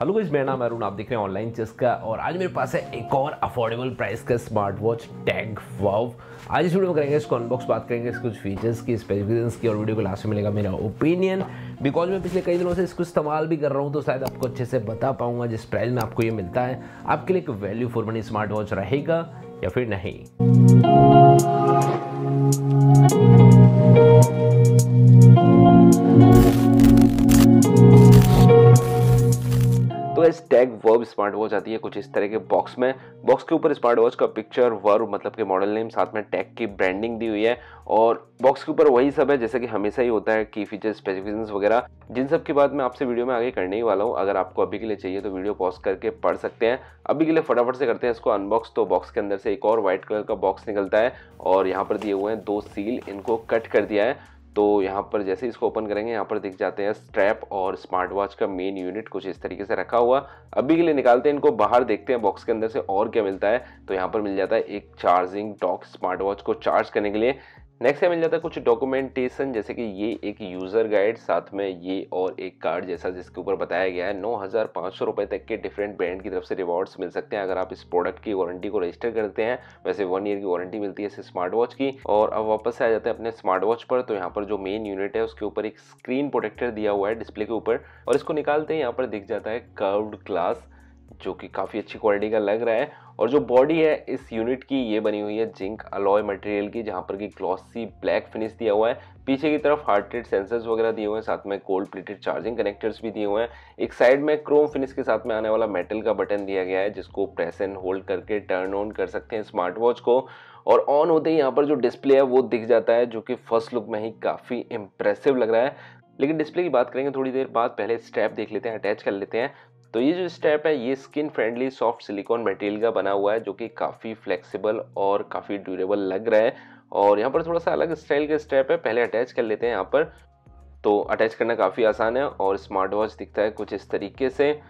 Hello guys मेरा नाम अरुण, आप देख रहे हैं ऑनलाइन चेस्का और आज मेरे पास है एक और अफोर्डेबल प्राइस का स्मार्ट वॉच टैग वाव आज इस वीडियो में करेंगे इसको अनबॉक्स बात करेंगे इसके कुछ फीचर्स की स्पेसिफिकेशंस की और वीडियो को लास्ट में मिलेगा मेरा ओपिनियन बिकॉज़ मैं पिछले कई दिनों से इसको इस्तेमाल भी कर रहा हूँ तो शायद आपको अच्छे से बता पाऊँगा जिस प्राइस में आपको ये मिलता है। आपके लिए एक value for money smart watch रहेगा या फिर नहीं? टैग वर्ब स्मार्ट वॉच आती है कुछ इस तरह के बॉक्स में। बॉक्स के ऊपर स्मार्ट वॉच का पिक्चर वर्ब मतलब के मॉडल नेम साथ में टैग की ब्रांडिंग दी हुई है। और बॉक्स के ऊपर वही सब है, जैसे कि हमेशा ही होता है की फीचर स्पेसिफिकेशंस वगैरह, जिन सब की बात मैं आपसे वीडियो में आगे करने ही वाला हूँ। अगर आपको अभी के लिए चाहिए तो वीडियो पॉज करके पढ़ सकते हैं। अभी के लिए फटाफट से करते हैं इसको अनबॉक्स तो बॉक्स के अंदर से एक और व्हाइट कलर का बॉक्स निकलता है। और यहाँ पर दिए हुए हैं दो सील इनको कट कर दिया है। तो यहाँ पर जैसे इसको ओपन करेंगे, यहाँ पर दिख जाते हैं स्ट्रैप और स्मार्ट वॉच का मेन यूनिट कुछ इस तरीके से रखा हुआ। अभी के लिए निकालते हैं इनको, बाहर देखते हैं बॉक्स के अंदर से और क्या मिलता है। तो यहाँ पर मिल जाता है एक चार्जिंग टॉक स्मार्ट वॉच को चार्ज करने के लिए। नेक्स्ट है मिल जाता है कुछ डॉक्यूमेंटेशन जैसे कि ये एक यूज़र गाइड साथ में ये और एक कार्ड जैसा जिसके ऊपर बताया गया है। नौ हज़ार पाँच सौ रुपये तक के डिफरेंट ब्रांड की तरफ़ से रिवॉर्ड्स मिल सकते हैं। अगर आप इस प्रोडक्ट की वारंटी को रजिस्टर करते हैं, वैसे वन ईयर की वारंटी मिलती है इस स्मार्ट वॉच की। और अब वापस आ जाते हैं अपने स्मार्ट वॉच पर। तो यहाँ पर जो मेन यूनिट है, उसके ऊपर एक स्क्रीन प्रोटेक्टर दिया हुआ है डिस्प्ले के ऊपर। और इसको निकालते हैं यहाँ पर दिख जाता है कर्व्ड ग्लास जो कि काफ़ी अच्छी क्वालिटी का लग रहा है। और जो बॉडी है, इस यूनिट की ये बनी हुई है जिंक अलॉय मटेरियल की, जहाँ पर की ग्लॉसी ब्लैक फिनिश दिया हुआ है। पीछे की तरफ़ हार्ट रेट सेंसर्स वगैरह दिए हुए हैं, साथ में कोल्ड प्लेटेड चार्जिंग कनेक्टर्स भी दिए हुए हैं। एक साइड में क्रोम फिनिश के साथ में आने वाला मेटल का बटन दिया गया है, जिसको प्रेस एंड होल्ड करके टर्न ऑन कर सकते हैं स्मार्ट वॉच को। और ऑन होते ही यहाँ पर जो डिस्प्ले है, वो दिख जाता है, जो कि फ़र्स्ट लुक में ही काफ़ी इंप्रेसिव लग रहा है। लेकिन डिस्प्ले की बात करेंगे, थोड़ी देर बाद पहले स्टेप देख लेते हैं अटैच कर लेते हैं। तो ये जो स्टेप है, ये skin friendly soft silicone material का बना हुआ है, जो कि काफ़ी फ्लेक्सिबल और काफ़ी ड्यूरेबल लग रहा है। और यहाँ पर थोड़ा सा अलग स्टाइल का स्टेप है, पहले अटैच कर लेते हैं यहाँ पर। तो अटैच करना काफ़ी आसान है और स्मार्ट वॉच दिखता है कुछ इस तरीके से।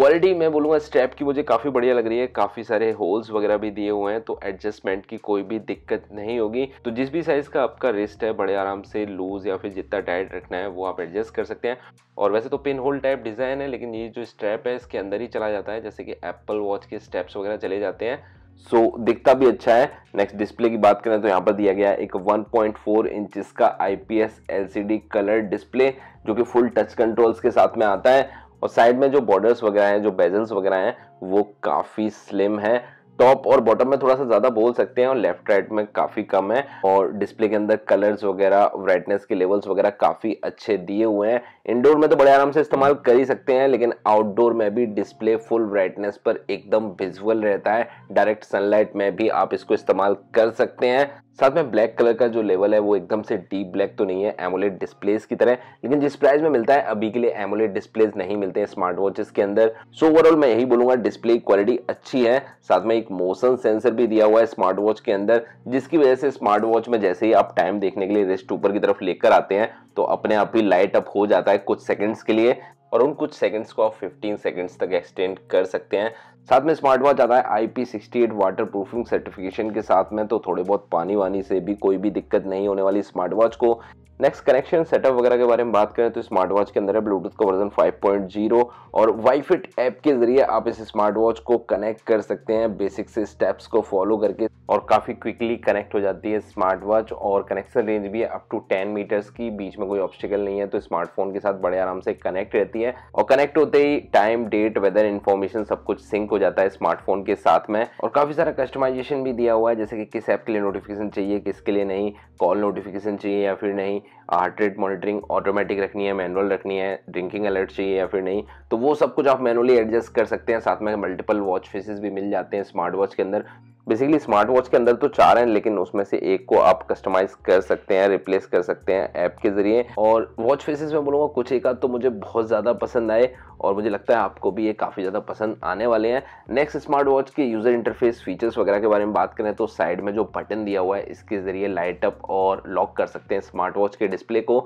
क्वालिटी मैं बोलूँगा स्ट्रैप की मुझे काफ़ी बढ़िया लग रही है। काफ़ी सारे होल्स वगैरह भी दिए हुए हैं तो एडजस्टमेंट की कोई भी दिक्कत नहीं होगी। तो जिस भी साइज़ का आपका रिस्ट है बड़े आराम से लूज़ या फिर जितना टाइट रखना है वो आप एडजस्ट कर सकते हैं। और वैसे तो पिन होल टाइप डिज़ाइन है लेकिन ये जो स्ट्रैप है इसके अंदर ही चला जाता है जैसे कि एप्पल वॉच के स्टेप्स वगैरह चले जाते हैं। सो so, दिखता भी अच्छा है। नेक्स्ट डिस्प्ले की बात करें तो यहाँ पर दिया गया एक 1.4 इंचेस का आईपीएस एलसीडी कलर डिस्प्ले जो कि फुल टच कंट्रोल्स के साथ में आता है। और साइड में जो बॉर्डर्स वगैरह हैं, जो बेजल्स वगैरह हैं, वो काफ़ी स्लिम है। टॉप और बॉटम में थोड़ा सा ज़्यादा बोल सकते हैं और लेफ़्ट राइट में काफ़ी कम है। और डिस्प्ले के अंदर कलर्स वगैरह ब्राइटनेस के लेवल्स वगैरह काफ़ी अच्छे दिए हुए हैं। इंडोर में तो बड़े आराम से इस्तेमाल कर ही सकते हैं, लेकिन आउटडोर में भी डिस्प्ले फुल ब्राइटनेस पर एकदम विजुअल रहता है। डायरेक्ट सनलाइट में भी आप इसको इस्तेमाल कर सकते हैं। साथ में ब्लैक कलर का जो लेवल है, वो एकदम से डीप ब्लैक तो नहीं है एमोलेट डिस्प्लेस की तरह, लेकिन जिस प्राइस में मिलता है, अभी के लिए एमोलेट डिस्प्लेस नहीं मिलते हैं स्मार्ट वॉचेस के अंदर। सो ओवरऑल मैं यही बोलूँगा डिस्प्ले क्वालिटी अच्छी है, साथ में एक मोशन सेंसर भी दिया हुआ है स्मार्ट वॉच के अंदर, जिसकी वजह से स्मार्ट वॉच में जैसे ही आप टाइम देखने के लिए रिस्ट ऊपर की तरफ़ लेकर आते हैं तो अपने आप ही लाइट अप हो जाता है कुछ सेकंड्स के लिए। और उन कुछ सेकंड्स को आप 15 सेकंड्स तक एक्सटेंड कर सकते हैं। साथ में स्मार्ट वॉच आता है IP68 वाटर प्रूफिंग सर्टिफिकेशन के साथ में तो थोड़े बहुत पानी वानी से भी कोई भी दिक्कत नहीं होने वाली स्मार्ट वॉच को। नेक्स्ट कनेक्शन सेटअप वगैरह के बारे में बात करें तो स्मार्ट वॉच के अंदर है ब्लूटूथ का वर्जन 5.0 और वाईफिट ऐप के ज़रिए आप इस स्मार्ट वॉच को कनेक्ट कर सकते हैं। बेसिक से स्टेप्स को फॉलो करके और काफ़ी क्विकली कनेक्ट हो जाती है स्मार्ट वॉच और कनेक्शन रेंज भी है अप टू 10 मीटर्स की। बीच में कोई ऑब्स्टिकल नहीं है तो स्मार्टफ़ोन के साथ बड़े आराम से कनेक्ट रहती है और कनेक्ट होते ही टाइम डेट वेदर इन्फॉर्मेशन सब कुछ सिंक हो जाता है स्मार्टफ़ोन के साथ में और काफ़ी सारा कस्टमाइजेशन भी दिया हुआ है, जैसे कि किस ऐप के लिए नोटिफिकेशन चाहिए, किसके लिए नहीं कॉल नोटिफिकेशन चाहिए या फिर नहीं। हार्ट रेट मॉनिटरिंग ऑटोमेटिक रखनी है मैनुअल रखनी है ड्रिंकिंग अलर्ट चाहिए या फिर नहीं तो वो सब कुछ आप मैनुअली एडजस्ट कर सकते हैं। साथ में मल्टीपल वॉच फेसेस भी मिल जाते हैं स्मार्ट वॉच के अंदर। बेसिकली स्मार्ट वॉच के अंदर तो चार हैं, लेकिन उसमें से एक को आप कस्टमाइज कर सकते हैं रिप्लेस कर सकते हैं ऐप के ज़रिए। और वॉच फेसेस में बोलूँगा, कुछ एक तो मुझे बहुत ज़्यादा पसंद आए, और मुझे लगता है आपको भी ये काफ़ी ज़्यादा पसंद आने वाले हैं। नेक्स्ट स्मार्ट वॉच के यूज़र इंटरफेस फीचर्स वगैरह के बारे में बात करें तो साइड में जो बटन दिया हुआ है, इसके ज़रिए लाइट अप और लॉक कर सकते हैं स्मार्ट वॉच के डिस्प्ले को।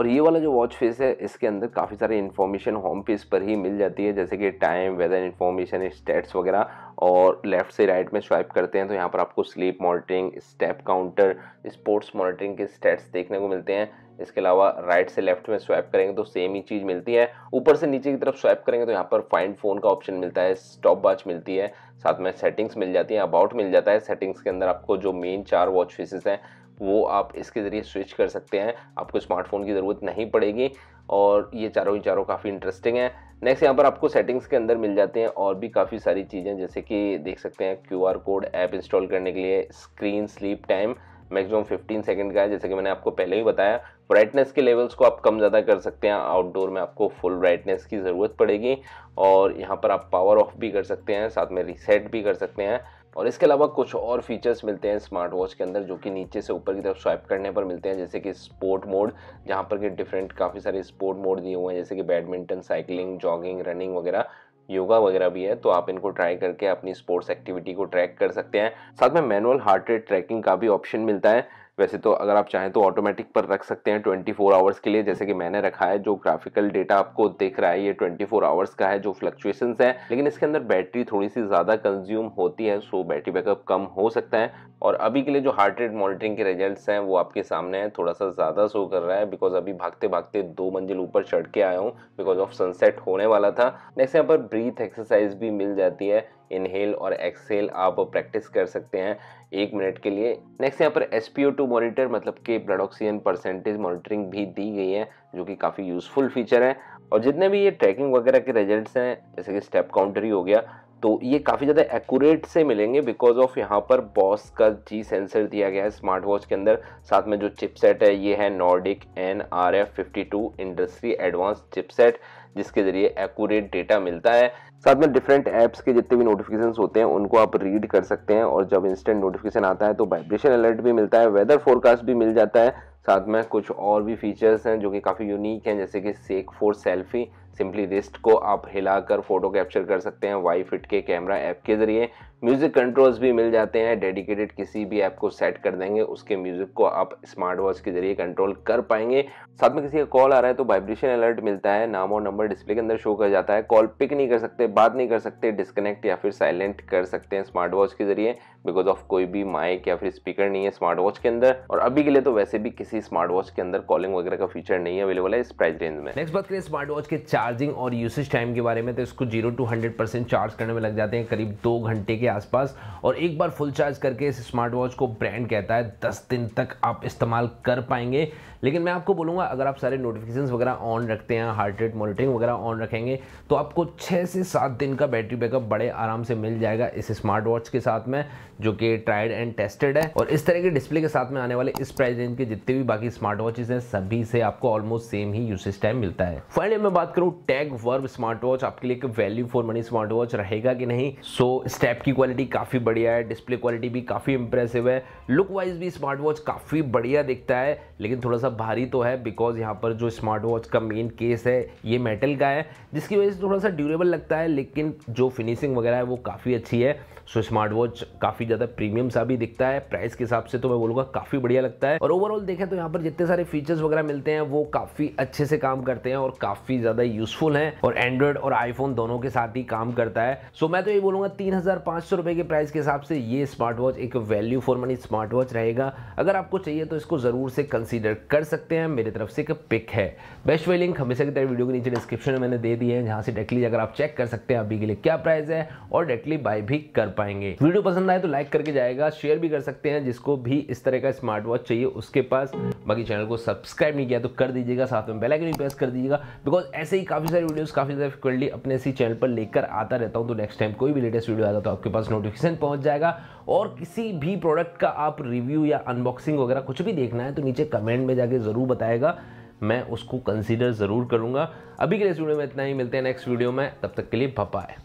और ये वाला जो वॉच फेस है, इसके अंदर काफ़ी सारे इन्फॉर्मेशन होम पेज पर ही मिल जाती है, जैसे कि टाइम वेदर इन्फॉर्मेशन स्टेट्स वगैरह और लेफ़्ट से राइट में स्वाइप करते हैं तो यहाँ पर आपको sleep monitoring step counter sports monitoring के स्टेट्स देखने को मिलते हैं। इसके अलावा राइट से लेफ़्ट में स्वाइप करेंगे तो सेम ही चीज़ मिलती है। ऊपर से नीचे की तरफ़ स्वाइप करेंगे तो यहाँ पर फाइंड फ़ोन का ऑप्शन मिलता है स्टॉप वॉच मिलती है, साथ में सेटिंग्स मिल जाती है अबाउट मिल जाता है। सेटिंग्स के अंदर आपको जो मेन चार वॉच फेसेस हैं वो आप इसके ज़रिए स्विच कर सकते हैं। आपको स्मार्टफ़ोन की ज़रूरत नहीं पड़ेगी और ये चारों ही चारों काफ़ी इंटरेस्टिंग है। नेक्स्ट यहाँ पर आपको सेटिंग्स के अंदर मिल जाते हैं और भी काफ़ी सारी चीज़ें, जैसे कि देख सकते हैं क्यूआर कोड ऐप इंस्टॉल करने के लिए screen sleep time maximum 15 second का है। जैसे कि मैंने आपको पहले ही बताया ब्राइटनेस के लेवल्स को आप कम ज़्यादा कर सकते हैं। आउटडोर में आपको फुल ब्राइटनेस की ज़रूरत पड़ेगी और यहाँ पर आप पावर ऑफ़ भी कर सकते हैं, साथ में रिसेट भी कर सकते हैं। और इसके अलावा कुछ और फीचर्स मिलते हैं स्मार्ट वॉच के अंदर, जो कि नीचे से ऊपर की तरफ़ स्वाइप करने पर मिलते हैं, जैसे कि स्पोर्ट मोड जहाँ पर कि डिफरेंट काफ़ी सारे स्पोर्ट मोड दिए हुए हैं, जैसे कि बैडमिंटन साइकिलिंग जॉगिंग रनिंग वगैरह योगा वगैरह भी है तो आप इनको ट्राई करके अपनी स्पोर्ट्स एक्टिविटी को ट्रैक कर सकते हैं। साथ में मैनुअल हार्ट रेट ट्रैकिंग का भी ऑप्शन मिलता है वैसे तो अगर आप चाहें तो ऑटोमेटिक पर रख सकते हैं 24 फोर आवर्स के लिए। जैसे कि मैंने रखा है, जो ग्राफिकल डेटा आपको दिख रहा है, ये 24 फोर आवर्स का है, जो फ्लक्चुएशंस है। लेकिन इसके अंदर बैटरी थोड़ी सी ज़्यादा कंज्यूम होती है सो बैटरी बैकअप कम हो सकता है। और अभी के लिए जो हार्ट रेट मॉनिटरिंग के रिज़ल्ट हैं, वो आपके सामने है। थोड़ा सा ज़्यादा शो कर रहा है बिकॉज़ अभी भागते भागते दो मंजिल ऊपर चढ़ के आया हूँ बिकॉज़ ऑफ़ सनसेट होने वाला था। नेक्स्ट यहाँ पर ब्रीथ एक्सरसाइज भी मिल जाती है। इनहेल और एक्सेल आप प्रैक्टिस कर सकते हैं एक मिनट के लिए। नेक्स्ट यहाँ पर S P O two monitor मतलब कि ब्लड ऑक्सीजन परसेंटेज मॉनिटरिंग भी दी गई है, जो कि काफ़ी यूज़फुल फीचर है। और जितने भी ये ट्रैकिंग वगैरह के रिजल्ट्स हैं, जैसे कि स्टेप काउंटर ही हो गया तो ये काफ़ी ज़्यादा एक्यूरेट से मिलेंगे बिकॉज़ ऑफ़ यहाँ पर बॉस का जी सेंसर दिया गया है स्मार्ट वॉच के अंदर। साथ में जो चिपसेट है, ये है Nordic N R F fifty two industry advance chipset जिसके ज़रिए एक्यूरेट डेटा मिलता है। साथ में डिफरेंट ऐप्स के जितने भी नोटिफिकेशन होते हैं, उनको आप रीड कर सकते हैं और जब इंस्टेंट नोटिफिकेशन आता है तो वाइब्रेशन अलर्ट भी मिलता है वेदर फोरकास्ट भी मिल जाता है। साथ में कुछ और भी फीचर्स हैं जो कि काफ़ी यूनिक हैं, जैसे कि shake for selfie simply wrist को आप हिलाकर फ़ोटो कैप्चर कर सकते हैं वाई फिट के कैमरा ऐप के ज़रिए। म्यूज़िक कंट्रोल्स भी मिल जाते हैं डेडिकेटेड किसी भी ऐप को सेट कर देंगे, उसके म्यूज़िक को आप स्मार्ट वॉच के ज़रिए कंट्रोल कर पाएँगे। साथ में किसी का कॉल आ रहा है तो वाइब्रेशन अलर्ट मिलता है, नाम और नंबर डिस्प्ले के अंदर शो कर जाता है कॉल पिक नहीं कर सकते बात नहीं कर सकते डिस्कनेक्ट या फिर साइलेंट कर सकते हैं स्मार्ट वॉच के ज़रिए बिकॉज़ ऑफ़ कोई भी माइक या फिर स्पीकर नहीं है स्मार्ट वॉच के अंदर। और अभी के लिए तो वैसे भी किसी स्मार्ट वॉच के अंदर कॉलिंग वगैरह का फीचर नहीं अवेलेबल है इस प्राइस रेंज में। नेक्स्ट बात करें स्मार्ट वॉच के चार्जिंग और यूसेज टाइम के बारे में तो इसको ज़ीरो टू हंड्रेड चार्ज करने में लग जाते हैं करीब दो घंटे के आसपास। और एक बार फुल चार्ज करके इस स्मार्ट वॉच को ब्रांड कहता है, दस दिन तक आप इस्तेमाल कर पाएँगे। लेकिन मैं आपको बोलूँगा, अगर आप सारे नोटिफिकेशन वगैरह ऑन रखते हैं हार्ट रेट मॉनिटरिंग वगैरह ऑन रखेंगे तो आपको छः से सात दिन का बैटरी बैकअप बड़े आराम से मिल जाएगा इस स्मार्ट वॉच के साथ में, जो कि ट्राइड एंड टेस्टेड है। और इस तरह के डिस्प्ले के साथ में आने वाले इस प्राइस रेंज के जितने भी बाकी स्मार्ट वॉचेज हैं, सभी से आपको ऑलमोस्ट सेम ही यूसेज टाइम मिलता है। फाइनली मैं बात करूँ टैग वर्व स्मार्ट वॉच आपके लिए value for money smart watch रहेगा कि नहीं? सो स्टेप की क्वालिटी काफ़ी बढ़िया है डिस्प्ले क्वालिटी भी काफ़ी इंप्रेसिव है। लुक वाइज भी स्मार्ट वॉच काफ़ी बढ़िया दिखता है, लेकिन थोड़ा सा भारी तो है बिकॉज़ यहाँ पर जो स्मार्ट वॉच का मेन केस है, ये मेटल का है, जिसकी वजह से थोड़ा सा ड्यूरेबल लगता है लेकिन जो फिनिशिंग वगैरह है, वो काफ़ी अच्छी है। सो स्मार्ट वॉच काफ़ी ज़्यादा प्रीमियम सा भी दिखता है। प्राइस के हिसाब से तो मैं बोलूँगा काफ़ी बढ़िया लगता है। और ओवरऑल देखें तो यहाँ पर जितने सारे फीचर्स वगैरह मिलते हैं, वो काफ़ी अच्छे से काम करते हैं और काफ़ी ज़्यादा यूजफुल हैं। और एंड्रॉयड और आईफोन दोनों के साथ ही काम करता है। सो मैं तो ये बोलूँगा तीन रुपये के प्राइस के हिसाब से ये स्मार्ट वॉच एक value for money smart watch रहेगा। अगर आपको चाहिए तो इसको ज़रूर से कंसिडर कर सकते हैं। मेरी तरफ़ से एक पिक है। बेस्ट वे लिंक हमेशा की तरह वीडियो के नीचे डिस्क्रिप्शन में मैंने दे दी है। जहाँ से डायरेक्टली अगर आप चेक कर सकते हैं अभी के लिए। क्या प्राइस है? और डायरेक्टली बाय भी कर पाएँगे। वीडियो पसंद आए तो लाइक करके जाएगा शेयर भी कर सकते हैं, जिसको भी इस तरह का स्मार्ट वॉच चाहिए उसके पास। बाकी चैनल को सब्सक्राइब नहीं किया तो कर दीजिएगा, साथ में बेल आइकन भी प्रेस कर दीजिएगा। बिकॉज़ ऐसे ही काफ़ी सारे वीडियोस काफ़ी ज़्यादा फ्रिक्वेंटली अपने इसी चैनल पर लेकर आता रहता हूँ तो नेक्स्ट टाइम कोई भी लेटेस्ट वीडियो आएगा तो आपके पास नोटिफिकेशन पहुँच जाएगा। और किसी भी प्रोडक्ट का आप रिव्यू या अनबॉक्सिंग वगैरह कुछ भी देखना है तो नीचे कमेंट में जाके ज़रूर बताएगा। मैं उसको कंसिडर ज़रूर करूँगा। अभी के लिए वीडियो में इतना ही। मिलते हैं नेक्स्ट वीडियो में। तब तक के लिए भपाए